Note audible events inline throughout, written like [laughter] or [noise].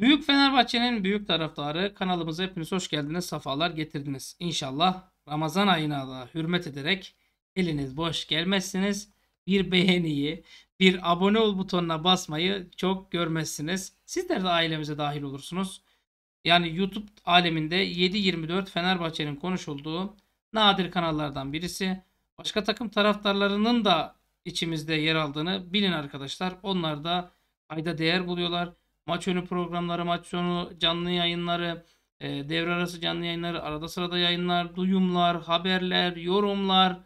Büyük Fenerbahçe'nin büyük taraftarı kanalımıza hepiniz hoş geldiniz, safalar getirdiniz. İnşallah Ramazan ayına da hürmet ederek eliniz boş gelmezsiniz. Bir beğeniyi, bir abone ol butonuna basmayı çok görmezsiniz. Sizler de ailemize dahil olursunuz. Yani YouTube aleminde 7-24 Fenerbahçe'nin konuşulduğu nadir kanallardan birisi. Başka takım taraftarlarının da içimizde yer aldığını bilin arkadaşlar. Onlar da ayda değer buluyorlar. Maç önü programları, maç sonu canlı yayınları, e, devre arası canlı yayınları, arada sırada yayınlar, duyumlar, haberler, yorumlar,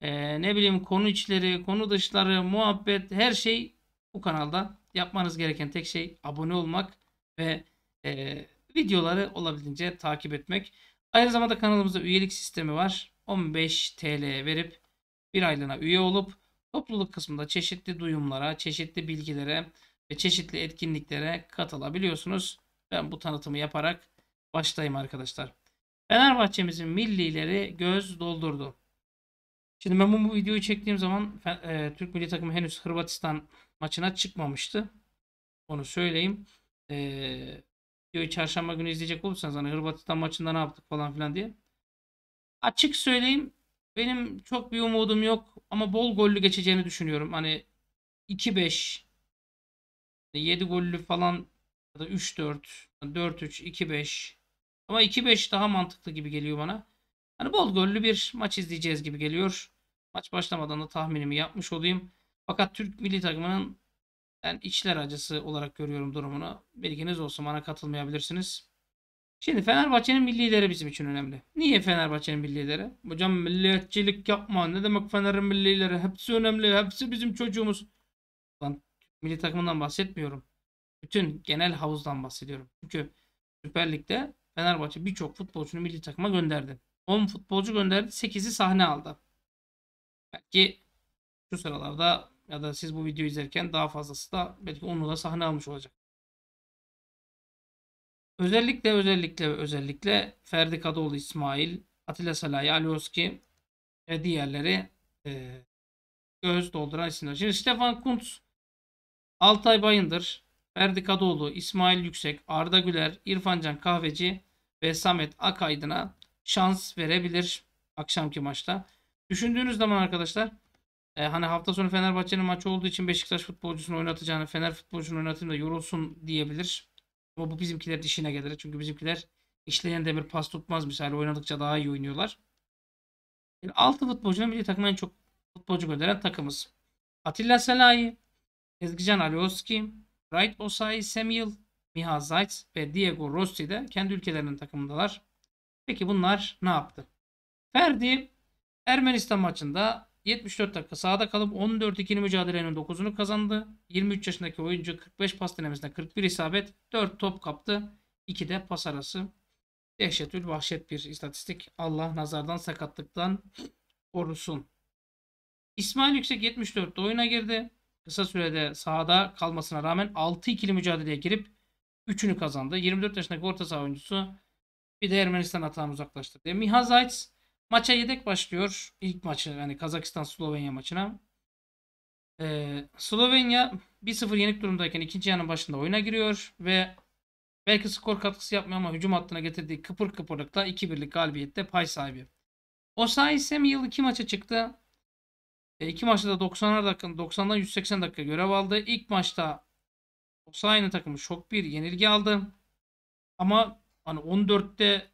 e, ne bileyim konu içleri, konu dışları, muhabbet her şey bu kanalda. Yapmanız gereken tek şey abone olmak ve e, videoları olabildiğince takip etmek. Aynı zamanda kanalımızda üyelik sistemi var. 15 TL verip bir aylığına üye olup topluluk kısmında çeşitli duyumlara, çeşitli bilgilere ve çeşitli etkinliklere katılabiliyorsunuz. Ben bu tanıtımı yaparak başlayayım arkadaşlar. Fenerbahçe'mizin millileri göz doldurdu. Şimdi ben bu videoyu çektiğim zaman e, Türk milli takımı henüz Hırvatistan maçına çıkmamıştı. Onu söyleyeyim. E, videoyu çarşamba günü izleyecek olursanız hani Hırvatistan maçında ne yaptık falan filan diye. Açık söyleyeyim benim çok bir umudum yok ama bol gollü geçeceğini düşünüyorum. Hani 2-5 7 gollü falan ya da 3-4 4-3 2-5 ama 2-5 daha mantıklı gibi geliyor bana. Hani bol gollü bir maç izleyeceğiz gibi geliyor. Maç başlamadan da tahminimi yapmış olayım. Fakat Türk milli takımının ben içler acısı olarak görüyorum durumunu. Bilginiz olsun bana katılmayabilirsiniz. Şimdi Fenerbahçe'nin millileri bizim için önemli. Niye Fenerbahçe'nin millileri? Hocam milliyetçilik yapma. Ne demek Fener'in millileri? Hepsi önemli. Hepsi bizim çocuğumuz. Milli takımından bahsetmiyorum. Bütün genel havuzdan bahsediyorum. Çünkü Süper Lig'de Fenerbahçe birçok futbolcunu milli takıma gönderdi. 10 futbolcu gönderdi. 8'i sahne aldı. Belki şu sıralarda ya da siz bu videoyu izlerken daha fazlası da belki onu da sahne almış olacak. Özellikle özellikle özellikle Ferdi Kadıoğlu İsmail, Atilla Salahi, Alioski ve diğerleri e, göz dolduran isimler. Şimdi Stefan Kuntz, Altay Bayındır, Ferdi Kadıoğlu, İsmail Yüksek, Arda Güler, İrfancan Kahveci ve Samet Akaydın'a şans verebilir akşamki maçta. Düşündüğünüz zaman arkadaşlar e, hani hafta sonu Fenerbahçe'nin maçı olduğu için Beşiktaş futbolcusunu oynatacağını Fener futbolcusunu oynatayım da yorulsun diyebilir. Ama bu bizimkiler dişine gelir. Çünkü bizimkiler işleyen demir pas tutmaz misali oynadıkça daha iyi oynuyorlar. Yani 6 futbolcunun milli takıma en çok futbolcu gönderen takımız. Atilla Selahi, Ezgican Alioski, Wright Osayi Samuel, Miha Zayt ve Diego Rossi de kendi ülkelerinin takımındalar. Peki bunlar ne yaptı? Ferdi Ermenistan maçında 74 dakika sahada kalıp 14-2'li mücadelenin 9'unu kazandı. 23 yaşındaki oyuncu 45 pas denemesinde 41 isabet, 4 top kaptı. 2 de pas arası. Dehşetül vahşet bir istatistik. Allah nazardan sakatlıktan korusun. İsmail Yüksek 74'te oyuna girdi. Kısa sürede sahada kalmasına rağmen 6-2'li mücadeleye girip 3'ünü kazandı. 24 yaşındaki orta saha oyuncusu bir de Ermenistan hatanı uzaklaştırdı. Miha Zayt Maça yedek başlıyor. İlk maçı yani Kazakistan-Slovenya maçına. Ee, Slovenya 1-0 yenik durumdayken ikinci yarının başında oyuna giriyor ve belki skor katkısı yapmıyor ama hücum hattına getirdiği kıpır kıpırlıkla 2-1'lik galibiyette pay sahibi. Osayi Samuel iki maça çıktı. E, maçta da 90'ar dakika 90'dan 180 dakika görev aldı. İlk maçta Osayi'nin takımı şok bir yenilgi aldı. Ama hani 14'te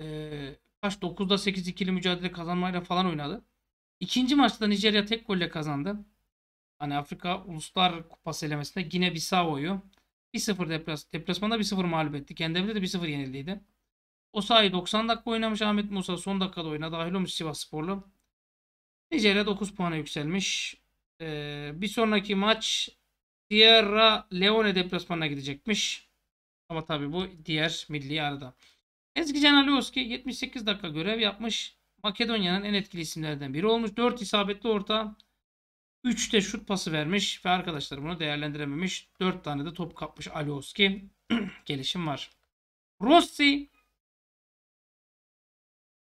e, kaç 9'da 8 ikili mücadele kazanmayla falan oynadı. İkinci maçta Nijerya tek golle kazandı. Hani Afrika Uluslar Kupası elemesinde Gine Bissau'yu 1-0 deplas deplasmanda 1-0 mağlup etti. Kendi evinde de 1-0 yenildiydi. O sahayı 90 dakika oynamış Ahmet Musa son dakikada oyuna dahil olmuş Sivas Sporlu. Nijerya 9 puana yükselmiş. Ee, bir sonraki maç Sierra Leone deplasmanına gidecekmiş. Ama tabii bu diğer milli arada. Ezgican Alioski 78 dakika görev yapmış. Makedonya'nın en etkili isimlerden biri olmuş. 4 isabetli orta. 3 de şut pası vermiş ve arkadaşlar bunu değerlendirememiş. 4 tane de top kapmış Alioski. [clears throat] Gelişim var. Rossi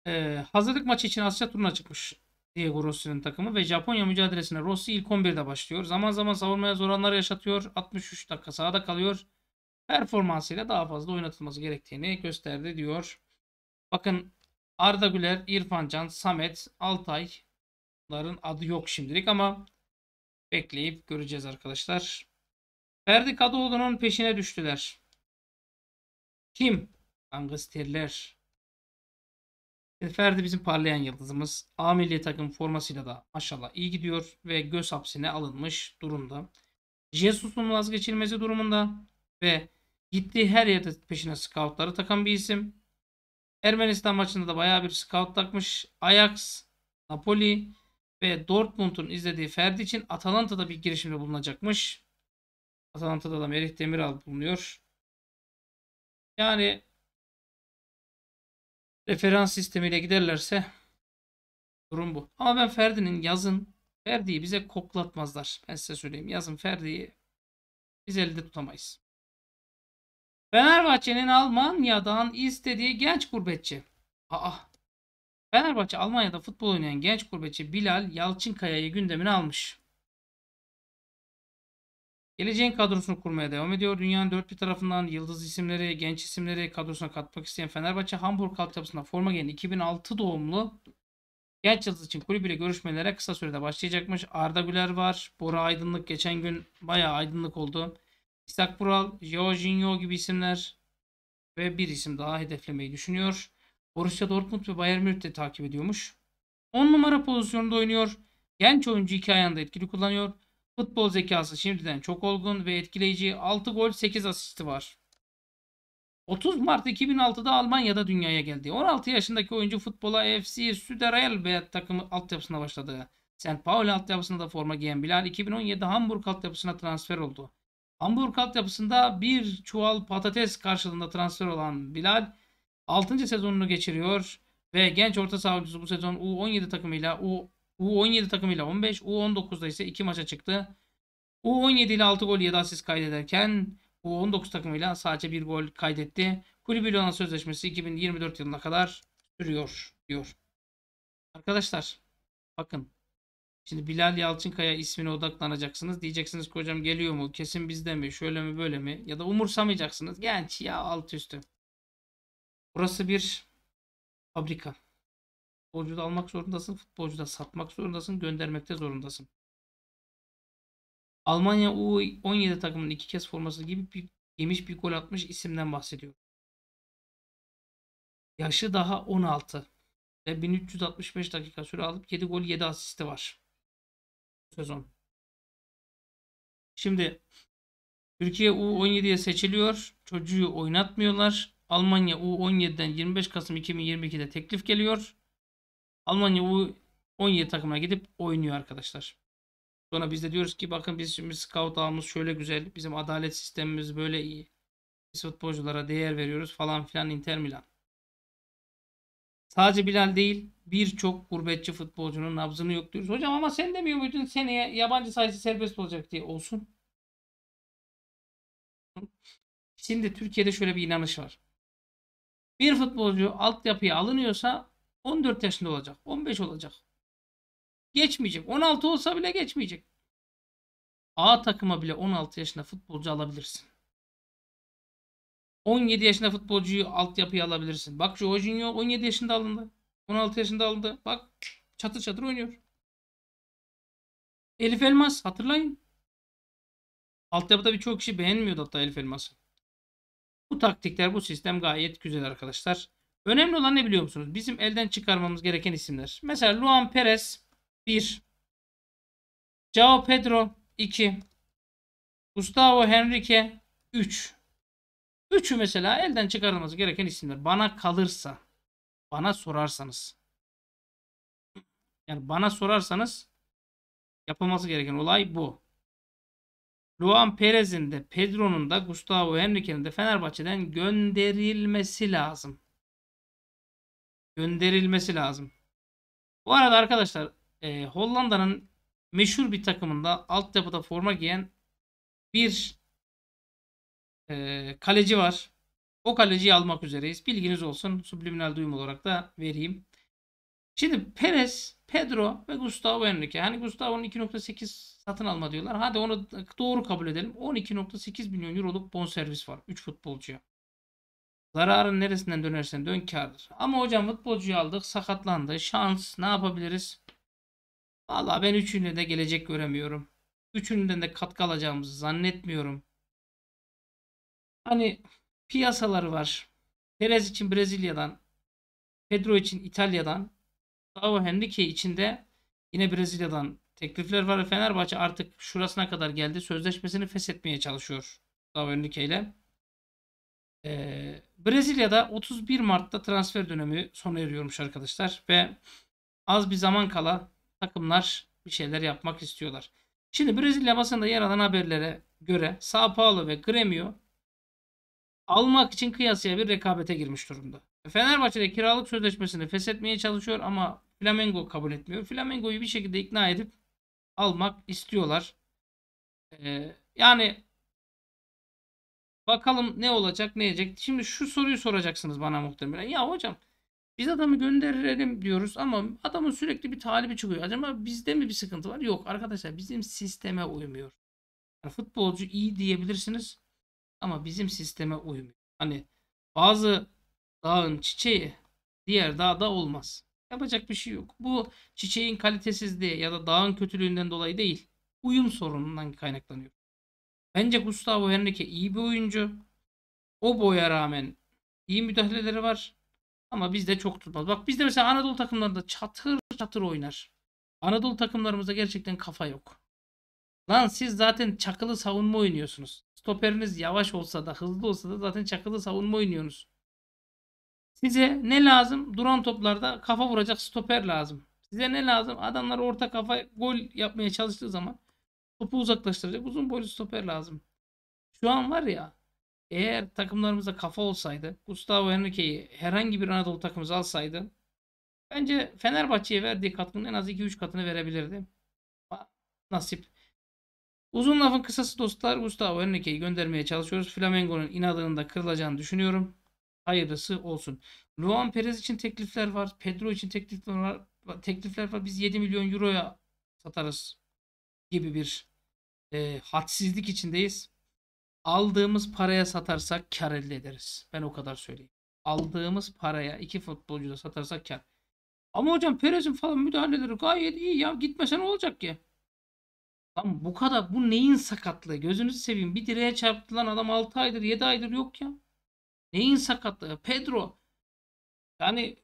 e, hazırlık maçı için Asya turuna çıkmış Diego Rossi'nin takımı ve Japonya mücadelesine Rossi ilk 11'de başlıyor. Zaman zaman savunmaya zor anlar yaşatıyor. 63 dakika sahada kalıyor. performansıyla daha fazla oynatılması gerektiğini gösterdi diyor. Bakın Arda Güler, İrfan Can, Samet, Altay bunların adı yok şimdilik ama bekleyip göreceğiz arkadaşlar. Ferdi Kadıoğlu'nun peşine düştüler. Kim? Gangsterler. Ferdi bizim parlayan yıldızımız. A milli takım formasıyla da maşallah iyi gidiyor ve göz hapsine alınmış durumda. Jesus'un vazgeçilmezi durumunda ve gittiği her yerde peşine scoutları takan bir isim. Ermenistan maçında da bayağı bir scout takmış. Ajax, Napoli ve Dortmund'un izlediği Ferdi için Atalanta'da bir girişimde bulunacakmış. Atalanta'da da Merih Demiral bulunuyor. Yani referans sistemiyle giderlerse durum bu. Ama ben Ferdi'nin yazın Ferdi'yi bize koklatmazlar. Ben size söyleyeyim. Yazın Ferdi'yi biz elde tutamayız. Fenerbahçe'nin Almanya'dan istediği genç gurbetçi. Aa. Fenerbahçe Almanya'da futbol oynayan genç gurbetçi Bilal Yalçınkaya'yı gündemine almış. Geleceğin kadrosunu kurmaya devam ediyor. Dünyanın dört bir tarafından yıldız isimleri, genç isimleri kadrosuna katmak isteyen Fenerbahçe Hamburg altyapısına forma giyen 2006 doğumlu genç yıldız için kulübüyle görüşmelere kısa sürede başlayacakmış. Arda Güler var. Bora Aydınlık geçen gün bayağı aydınlık oldu. İshak Bural, Jorginho gibi isimler ve bir isim daha hedeflemeyi düşünüyor. Borussia Dortmund ve Bayern Münih de takip ediyormuş. 10 numara pozisyonunda oynuyor. Genç oyuncu iki ayağında etkili kullanıyor. Futbol zekası şimdiden çok olgun ve etkileyici. 6 gol 8 asisti var. 30 Mart 2006'da Almanya'da dünyaya geldi. 16 yaşındaki oyuncu futbola FC Süderelbe takımı altyapısına başladı. St. Pauli altyapısında da forma giyen Bilal 2017'de Hamburg altyapısına transfer oldu. Hamburg altyapısında bir çuval patates karşılığında transfer olan Bilal 6. sezonunu geçiriyor ve genç orta saha bu sezon U17 takımıyla U U17 takımıyla 15, U19'da ise 2 maça çıktı. U17 ile 6 gol 7 asist kaydederken U19 takımıyla sadece 1 gol kaydetti. Kulübüyle olan sözleşmesi 2024 yılına kadar sürüyor diyor. Arkadaşlar bakın Şimdi Bilal Yalçınkaya ismine odaklanacaksınız. Diyeceksiniz ki hocam geliyor mu? Kesin bizde mi? Şöyle mi böyle mi? Ya da umursamayacaksınız. Genç ya alt üstü. Burası bir fabrika. Futbolcu da almak zorundasın. Futbolcu da satmak zorundasın. Göndermekte zorundasın. Almanya U17 takımının iki kez forması gibi bir, yemiş bir gol atmış isimden bahsediyor. Yaşı daha 16 ve 1365 dakika süre alıp 7 gol 7 asisti var sezon. Şimdi Türkiye U17'ye seçiliyor. Çocuğu oynatmıyorlar. Almanya U17'den 25 Kasım 2022'de teklif geliyor. Almanya U17 takımına gidip oynuyor arkadaşlar. Sonra biz de diyoruz ki bakın biz şimdi scout ağımız şöyle güzel. Bizim adalet sistemimiz böyle iyi. Biz futbolculara değer veriyoruz falan filan Inter Milan. Sadece Bilal değil birçok gurbetçi futbolcunun nabzını yokluyoruz. Hocam ama sen demiyor muydun seneye yabancı sayısı serbest olacak diye olsun. Şimdi Türkiye'de şöyle bir inanış var. Bir futbolcu altyapıya alınıyorsa 14 yaşında olacak. 15 olacak. Geçmeyecek. 16 olsa bile geçmeyecek. A takıma bile 16 yaşında futbolcu alabilirsin. 17 yaşında futbolcuyu altyapıya alabilirsin. Bak Jorginho 17 yaşında alındı. 16 yaşında alındı. Bak çatır çatır oynuyor. Elif Elmas hatırlayın. Altyapıda birçok kişi beğenmiyordu hatta Elif Elmas'ı. Bu taktikler, bu sistem gayet güzel arkadaşlar. Önemli olan ne biliyor musunuz? Bizim elden çıkarmamız gereken isimler. Mesela Luan Perez 1. Joao Pedro 2. Gustavo Henrique 3. Üçü mesela elden çıkarılması gereken isimler. Bana kalırsa, bana sorarsanız. Yani bana sorarsanız yapılması gereken olay bu. Luan Perez'in de Pedro'nun da Gustavo Henrique'nin de Fenerbahçe'den gönderilmesi lazım. Gönderilmesi lazım. Bu arada arkadaşlar e, Hollanda'nın meşhur bir takımında altyapıda forma giyen bir e, kaleci var. O kaleciyi almak üzereyiz. Bilginiz olsun. Subliminal duyum olarak da vereyim. Şimdi Perez, Pedro ve Gustavo Henrique. Hani Gustavo'nun 2.8 satın alma diyorlar. Hadi onu doğru kabul edelim. 12.8 milyon euroluk bonservis var 3 futbolcuya. Zararın neresinden dönersen dön kardır. Ama hocam futbolcuyu aldık sakatlandı. Şans ne yapabiliriz? Vallahi ben üçüne de gelecek göremiyorum. Üçünden de katkı alacağımızı zannetmiyorum. Hani piyasaları var. Perez için Brezilya'dan, Pedro için İtalya'dan, Gustavo Henrique için de yine Brezilya'dan teklifler var. Fenerbahçe artık şurasına kadar geldi. Sözleşmesini feshetmeye çalışıyor Gustavo Henrique ile. Ee, Brezilya'da 31 Mart'ta transfer dönemi sona eriyormuş arkadaşlar ve az bir zaman kala takımlar bir şeyler yapmak istiyorlar. Şimdi Brezilya basında yer alan haberlere göre Sao Paulo ve Grêmio almak için kıyasıya bir rekabete girmiş durumda. Fenerbahçe'de kiralık sözleşmesini feshetmeye çalışıyor ama Flamengo kabul etmiyor. Flamengo'yu bir şekilde ikna edip almak istiyorlar. Ee, yani bakalım ne olacak ne edecek. Şimdi şu soruyu soracaksınız bana muhtemelen. Ya hocam biz adamı gönderelim diyoruz ama adamın sürekli bir talibi çıkıyor. Acaba bizde mi bir sıkıntı var? Yok arkadaşlar bizim sisteme uymuyor. Yani futbolcu iyi diyebilirsiniz ama bizim sisteme uymuyor. Hani bazı dağın çiçeği diğer dağda olmaz. Yapacak bir şey yok. Bu çiçeğin kalitesizliği ya da dağın kötülüğünden dolayı değil. Uyum sorunundan kaynaklanıyor. Bence Gustavo Henrique iyi bir oyuncu. O boya rağmen iyi müdahaleleri var. Ama bizde çok tutmaz. Bak bizde mesela Anadolu takımlarında çatır çatır oynar. Anadolu takımlarımızda gerçekten kafa yok. Lan siz zaten çakılı savunma oynuyorsunuz. Stoperiniz yavaş olsa da hızlı olsa da zaten çakılı savunma oynuyorsunuz. Size ne lazım? Duran toplarda kafa vuracak stoper lazım. Size ne lazım? Adamlar orta kafa gol yapmaya çalıştığı zaman topu uzaklaştıracak uzun boylu stoper lazım. Şu an var ya eğer takımlarımızda kafa olsaydı Gustavo Henrique'yi herhangi bir Anadolu takımımız alsaydı bence Fenerbahçe'ye verdiği katkının en az 2-3 katını verebilirdi. Nasip. Uzun lafın kısası dostlar Gustavo Henrique'yi göndermeye çalışıyoruz. Flamengo'nun inadının da kırılacağını düşünüyorum. Hayırlısı olsun. Luan Perez için teklifler var. Pedro için teklifler var. Teklifler var. Biz 7 milyon euroya satarız gibi bir e, hadsizlik içindeyiz. Aldığımız paraya satarsak kar elde ederiz. Ben o kadar söyleyeyim. Aldığımız paraya iki futbolcu da satarsak kar. Ama hocam Perez'in falan müdahaleleri gayet iyi ya. Gitmesen olacak ki. Lan bu kadar bu neyin sakatlığı? Gözünüzü seveyim. Bir direğe çarptı lan adam 6 aydır 7 aydır yok ya. Neyin sakatlığı? Pedro. Yani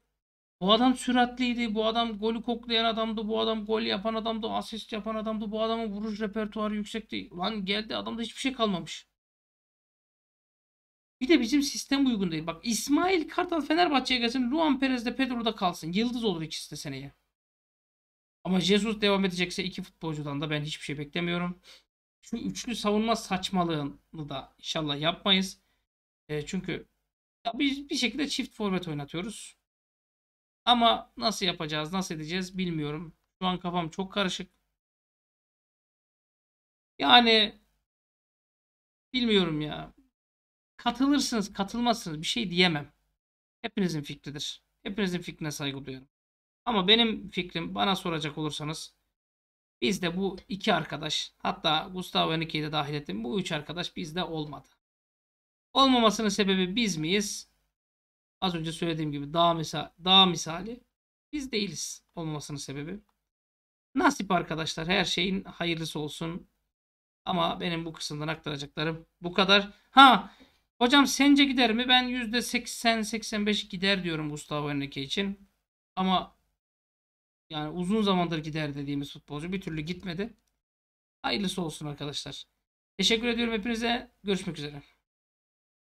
bu adam süratliydi. Bu adam golü koklayan adamdı. Bu adam gol yapan adamdı. Asist yapan adamdı. Bu adamın vuruş repertuarı yüksekti. Lan geldi adamda hiçbir şey kalmamış. Bir de bizim sistem uygun değil. Bak İsmail Kartal Fenerbahçe'ye gelsin. Luan Perez de Pedro'da kalsın. Yıldız olur ikisi de seneye. Ama Jesus devam edecekse iki futbolcudan da ben hiçbir şey beklemiyorum. Şu üçlü savunma saçmalığını da inşallah yapmayız. E, çünkü ya biz bir şekilde çift forvet oynatıyoruz. Ama nasıl yapacağız, nasıl edeceğiz bilmiyorum. Şu an kafam çok karışık. Yani bilmiyorum ya. Katılırsınız, katılmazsınız bir şey diyemem. Hepinizin fikridir. Hepinizin fikrine saygı duyuyorum. Ama benim fikrim bana soracak olursanız bizde bu iki arkadaş hatta Gustavo Henrique'yi de dahil ettim. Bu üç arkadaş bizde olmadı. Olmamasının sebebi biz miyiz? Az önce söylediğim gibi dağ, misal, dağ misali biz değiliz olmamasının sebebi. Nasip arkadaşlar her şeyin hayırlısı olsun. Ama benim bu kısımdan aktaracaklarım bu kadar. Ha hocam sence gider mi? Ben %80-85 gider diyorum Gustavo Henrique için. Ama yani uzun zamandır gider dediğimiz futbolcu bir türlü gitmedi. Hayırlısı olsun arkadaşlar. Teşekkür ediyorum hepinize. Görüşmek üzere.